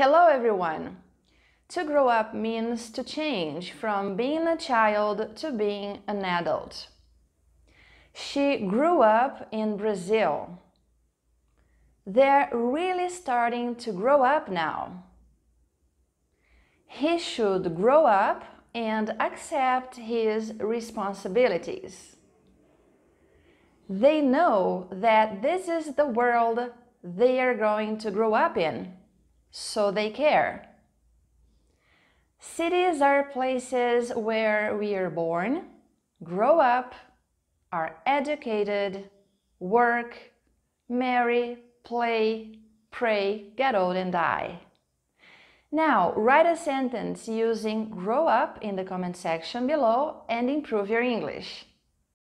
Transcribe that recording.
Hello everyone! To grow up means to change from being a child to being an adult. She grew up in Brazil. They're really starting to grow up now. He should grow up and accept his responsibilities. They know that this is the world they are going to grow up in, so they care. Cities are places where we are born, grow up, are educated, work, marry, play, pray, get old and die. Now, write a sentence using grow up in the comment section below and improve your English.